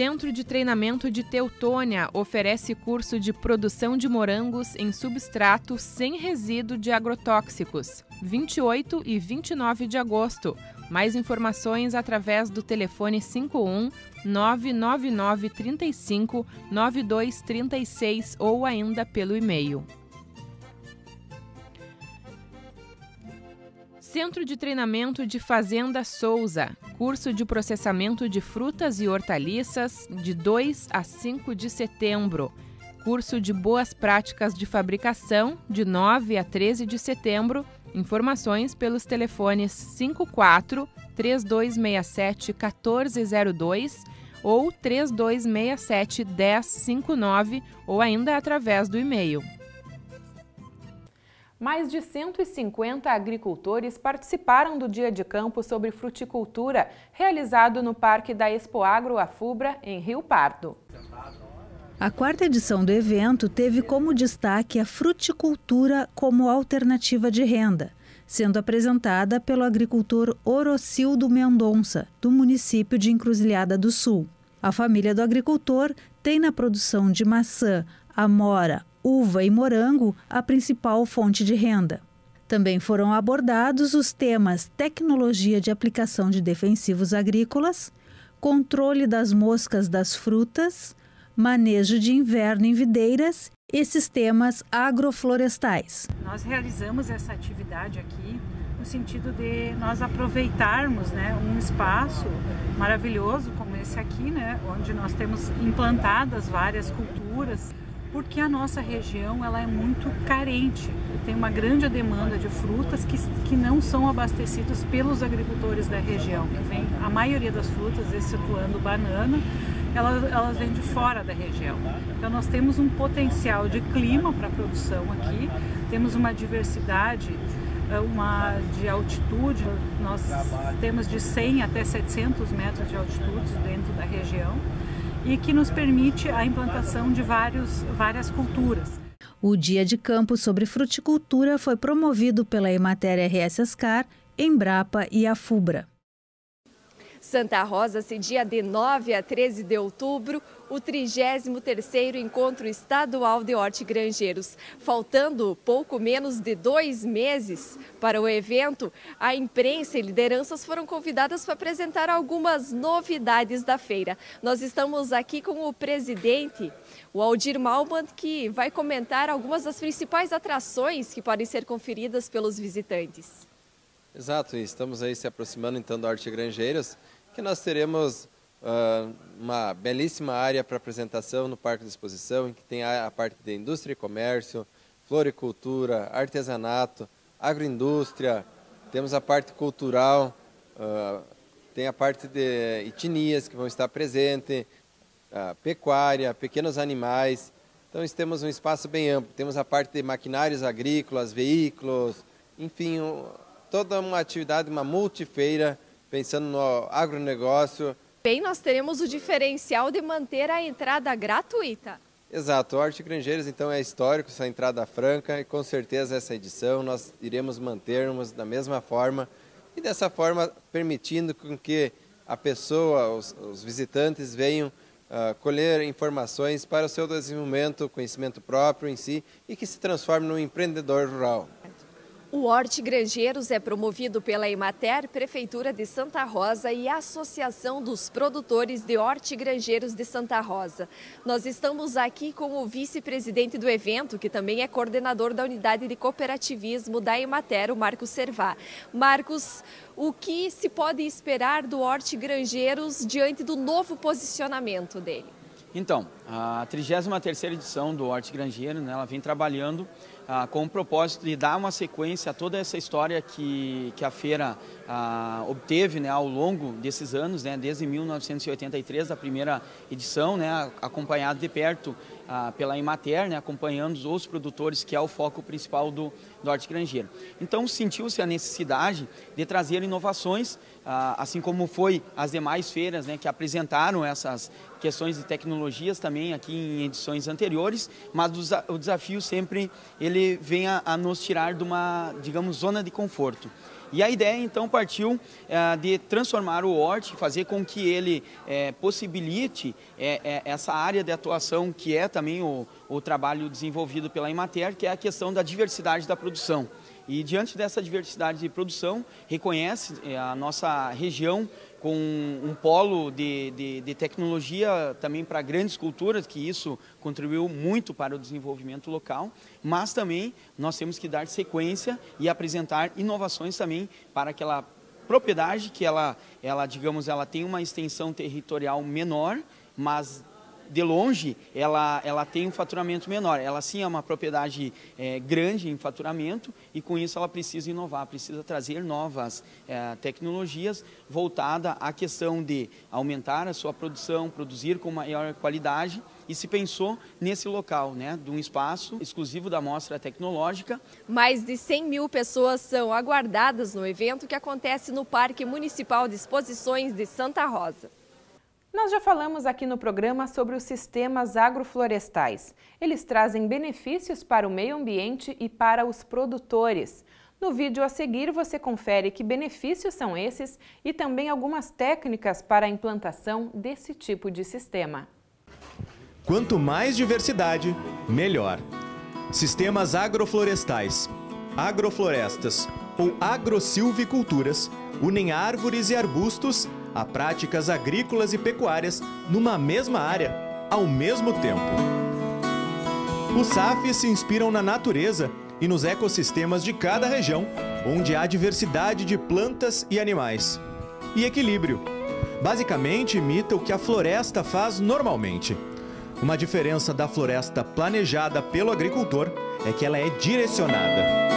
Centro de Treinamento de Teutônia oferece curso de produção de morangos em substrato sem resíduo de agrotóxicos, 28 e 29 de agosto. Mais informações através do telefone 51 999 35 9236 ou ainda pelo e-mail. Centro de Treinamento de Fazenda Souza, curso de processamento de frutas e hortaliças, de 2 a 5 de setembro. Curso de Boas Práticas de Fabricação, de 9 a 13 de setembro. Informações pelos telefones 54 3267 1402 ou 3267 1059 ou ainda através do e-mail. Mais de 150 agricultores participaram do Dia de Campo sobre Fruticultura, realizado no Parque da Expoagro Afubra, em Rio Pardo. A quarta edição do evento teve como destaque a fruticultura como alternativa de renda, sendo apresentada pelo agricultor Orocildo Mendonça, do município de Encruzilhada do Sul. A família do agricultor tem na produção de maçã, amora, uva e morango a principal fonte de renda. Também foram abordados os temas tecnologia de aplicação de defensivos agrícolas, controle das moscas das frutas, manejo de inverno em videiras e sistemas agroflorestais. Nós realizamos essa atividade aqui no sentido de nós aproveitarmos né, um espaço maravilhoso como esse aqui, né, onde nós temos implantadas várias culturas porque a nossa região ela é muito carente. Tem uma grande demanda de frutas que, que não são abastecidas pelos agricultores da região, que vem a maioria das frutas, excetuando banana, elas, elas vêm de fora da região. Então nós temos um potencial de clima para a produção aqui, temos uma diversidade eh, uma de altitude, nós temos de 100 até 700 metros de altitude dentro da região e que nos permite a implantação de vários, várias culturas. O Dia de Campo sobre Fruticultura foi promovido pela Emater RS Ascar, Embrapa e Afubra. Santa Rosa cedia de 9 a 13 de outubro o 33º Encontro Estadual de Hortigranjeiros. Faltando pouco menos de dois meses para o evento, a imprensa e lideranças foram convidadas para apresentar algumas novidades da feira. Nós estamos aqui com o presidente, o Aldir Malman, que vai comentar algumas das principais atrações que podem ser conferidas pelos visitantes. Exato, estamos aí se aproximando então do Hortigranjeiros, que nós teremos uh, uma belíssima área para apresentação no Parque de Exposição, em que tem a, parte de indústria e comércio, floricultura, artesanato, agroindústria, temos a parte cultural, uh, tem a parte de etnias que vão estar presentes, uh, pecuária, pequenos animais. Então, temos um espaço bem amplo. Temos a parte de maquinários agrícolas, veículos, enfim, um, toda uma atividade, uma multifeira, pensando no agronegócio. Bem, nós teremos o diferencial de manter a entrada gratuita. Exato, o Arte Granjeiros então é histórico, essa entrada franca e com certeza essa edição nós iremos mantermos da mesma forma e dessa forma permitindo com que a pessoa, os, os visitantes venham uh, colher informações para o seu desenvolvimento, conhecimento próprio em si e que se transforme num empreendedor rural. O Horti Granjeiros é promovido pela Emater, Prefeitura de Santa Rosa e Associação dos Produtores de Hortigranjeiros de Santa Rosa. Nós estamos aqui com o vice-presidente do evento, que também é coordenador da unidade de cooperativismo da Emater, o Marcos Servá. Marcos, o que se pode esperar do Hortigranjeiros diante do novo posicionamento dele? Então, a 33ª edição do Horti Grangeiro, né, ela vem trabalhando ah, com o propósito de dar uma sequência a toda essa história que, que a feira ah, obteve né, ao longo desses anos, né, desde 1983, a primeira edição, né, acompanhado de perto ah, pela Imater, né, acompanhando os produtores, que é o foco principal do, do hortigranjeiro. Então, sentiu-se a necessidade de trazer inovações, ah, assim como foi as demais feiras né, que apresentaram essas questões de tecnologias também aqui em edições anteriores, mas o desafio sempre ele ele venha a nos tirar de uma, digamos, zona de conforto. E a ideia então partiu é, de transformar o HORT, fazer com que ele é, possibilite é, essa área de atuação que é também o, o trabalho desenvolvido pela Imater, que é a questão da diversidade da produção. E diante dessa diversidade de produção, reconhece a nossa região com um polo de, de, de tecnologia também para grandes culturas, que isso contribuiu muito para o desenvolvimento local, mas também nós temos que dar sequência e apresentar inovações também para aquela propriedade que ela, ela digamos, ela tem uma extensão territorial menor, mas de longe, ela, ela tem um faturamento menor. Ela sim é uma propriedade é, grande em faturamento e com isso ela precisa inovar, precisa trazer novas é, tecnologias voltada à questão de aumentar a sua produção, produzir com maior qualidade e se pensou nesse local, né, de um espaço exclusivo da mostra tecnológica. Mais de 100 mil pessoas são aguardadas no evento que acontece no Parque Municipal de Exposições de Santa Rosa. Nós já falamos aqui no programa sobre os sistemas agroflorestais. Eles trazem benefícios para o meio ambiente e para os produtores. No vídeo a seguir, você confere que benefícios são esses e também algumas técnicas para a implantação desse tipo de sistema. Quanto mais diversidade, melhor. Sistemas agroflorestais, agroflorestas ou agrosilviculturas unem árvores e arbustos a práticas agrícolas e pecuárias numa mesma área, ao mesmo tempo. Os SAFs se inspiram na natureza e nos ecossistemas de cada região, onde há diversidade de plantas e animais. E equilíbrio. Basicamente imita o que a floresta faz normalmente. Uma diferença da floresta planejada pelo agricultor é que ela é direcionada.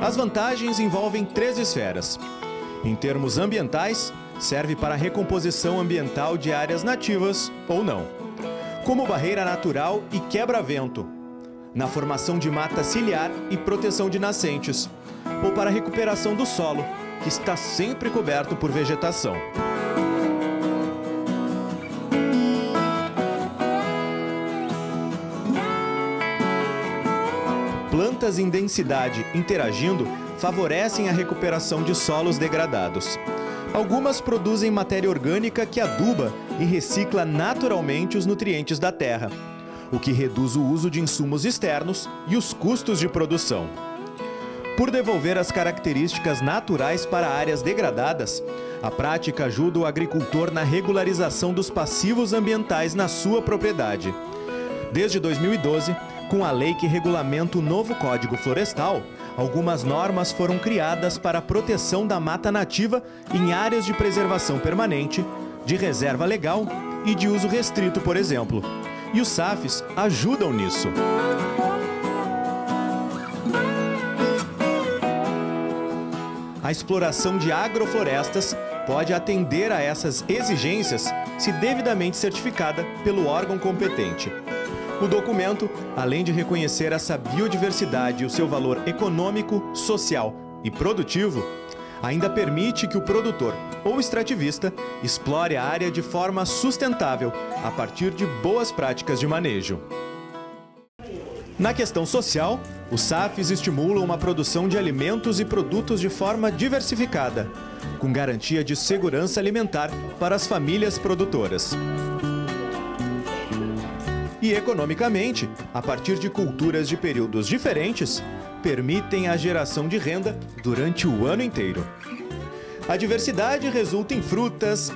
As vantagens envolvem três esferas. Em termos ambientais, serve para a recomposição ambiental de áreas nativas ou não, como barreira natural e quebra-vento, na formação de mata ciliar e proteção de nascentes, ou para recuperação do solo, que está sempre coberto por vegetação. Plantas em densidade interagindo favorecem a recuperação de solos degradados. Algumas produzem matéria orgânica que aduba e recicla naturalmente os nutrientes da terra, o que reduz o uso de insumos externos e os custos de produção. Por devolver as características naturais para áreas degradadas, a prática ajuda o agricultor na regularização dos passivos ambientais na sua propriedade. Desde 2012, com a lei que regulamenta o novo Código Florestal, algumas normas foram criadas para a proteção da mata nativa em áreas de preservação permanente, de reserva legal e de uso restrito, por exemplo. E os SAFs ajudam nisso. A exploração de agroflorestas pode atender a essas exigências se devidamente certificada pelo órgão competente. O documento, além de reconhecer essa biodiversidade e o seu valor econômico, social e produtivo, ainda permite que o produtor ou extrativista explore a área de forma sustentável a partir de boas práticas de manejo. Na questão social, os SAFs estimulam uma produção de alimentos e produtos de forma diversificada, com garantia de segurança alimentar para as famílias produtoras e economicamente, a partir de culturas de períodos diferentes, permitem a geração de renda durante o ano inteiro. A diversidade resulta em frutas,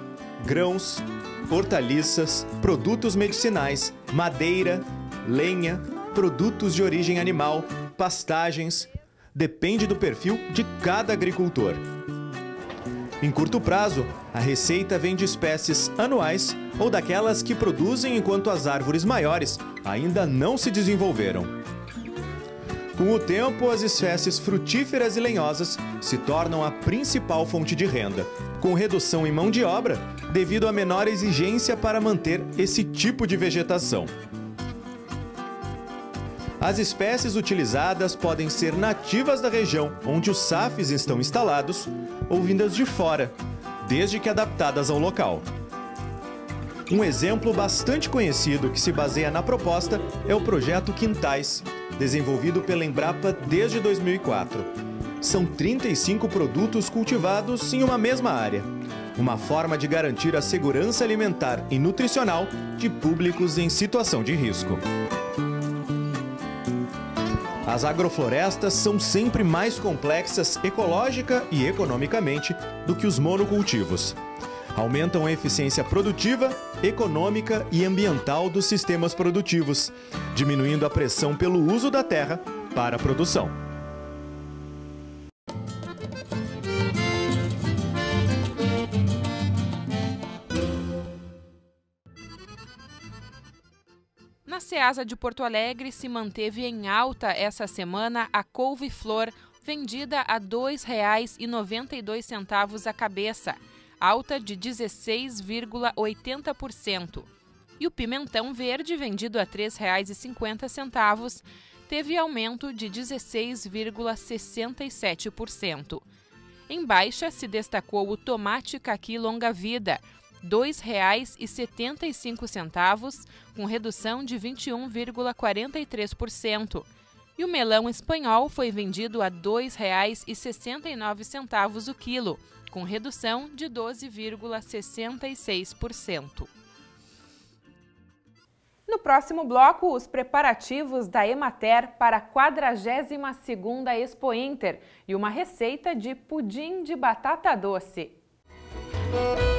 grãos, hortaliças, produtos medicinais, madeira, lenha, produtos de origem animal, pastagens. Depende do perfil de cada agricultor. Em curto prazo, a receita vem de espécies anuais ou daquelas que produzem enquanto as árvores maiores ainda não se desenvolveram. Com o tempo, as espécies frutíferas e lenhosas se tornam a principal fonte de renda, com redução em mão de obra devido à menor exigência para manter esse tipo de vegetação. As espécies utilizadas podem ser nativas da região onde os SAFs estão instalados ou vindas de fora, desde que adaptadas ao local. Um exemplo bastante conhecido que se baseia na proposta é o projeto Quintais, desenvolvido pela Embrapa desde 2004. São 35 produtos cultivados em uma mesma área. Uma forma de garantir a segurança alimentar e nutricional de públicos em situação de risco. As agroflorestas são sempre mais complexas ecológica e economicamente do que os monocultivos. Aumentam a eficiência produtiva, econômica e ambiental dos sistemas produtivos, diminuindo a pressão pelo uso da terra para a produção. Ceasa de Porto Alegre se manteve em alta essa semana a couve-flor, vendida a R$ 2,92 a cabeça alta de 16,80%. E o pimentão verde, vendido a R$ 3,50, teve aumento de 16,67%. Em baixa se destacou o tomate caqui longa-vida, R$ 2,75, com redução de 21,43%. E o melão espanhol foi vendido a R$ 2,69 o quilo, com redução de 12,66%. No próximo bloco, os preparativos da Emater para a 42ª Expo Inter e uma receita de pudim de batata doce. Música